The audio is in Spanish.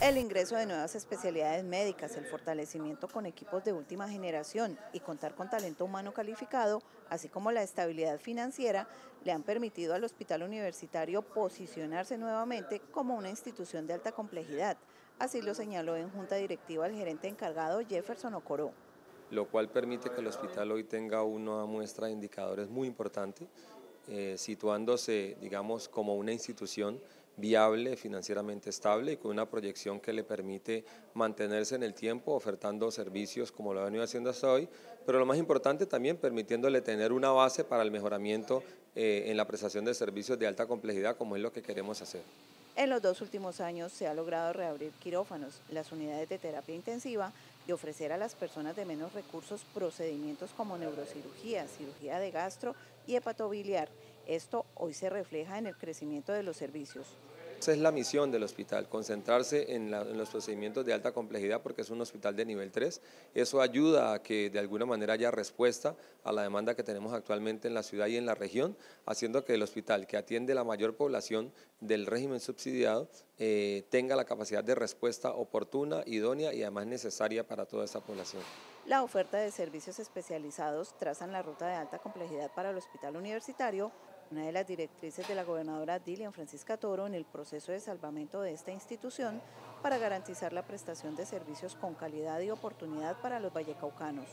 El ingreso de nuevas especialidades médicas, el fortalecimiento con equipos de última generación y contar con talento humano calificado, así como la estabilidad financiera, le han permitido al Hospital Universitario posicionarse nuevamente como una institución de alta complejidad. Así lo señaló en junta directiva el gerente encargado Jefferson Ocoró. Lo cual permite que el hospital hoy tenga una muestra de indicadores muy importante, eh, situándose, digamos, como una institución viable, financieramente estable y con una proyección que le permite mantenerse en el tiempo ofertando servicios como lo ha venido haciendo hasta hoy, pero lo más importante también permitiéndole tener una base para el mejoramiento eh, en la prestación de servicios de alta complejidad como es lo que queremos hacer. En los dos últimos años se ha logrado reabrir quirófanos, las unidades de terapia intensiva y ofrecer a las personas de menos recursos procedimientos como neurocirugía, cirugía de gastro y hepatobiliar. Esto hoy se refleja en el crecimiento de los servicios. Esa es la misión del hospital, concentrarse en, los procedimientos de alta complejidad porque es un hospital de nivel 3. Eso ayuda a que de alguna manera haya respuesta a la demanda que tenemos actualmente en la ciudad y en la región, haciendo que el hospital que atiende la mayor población del régimen subsidiado eh, tenga la capacidad de respuesta oportuna, idónea y además necesaria para toda esa población. La oferta de servicios especializados trazan la ruta de alta complejidad para el hospital universitario una de las directrices de la gobernadora Dilian Francisca Toro en el proceso de salvamento de esta institución para garantizar la prestación de servicios con calidad y oportunidad para los vallecaucanos.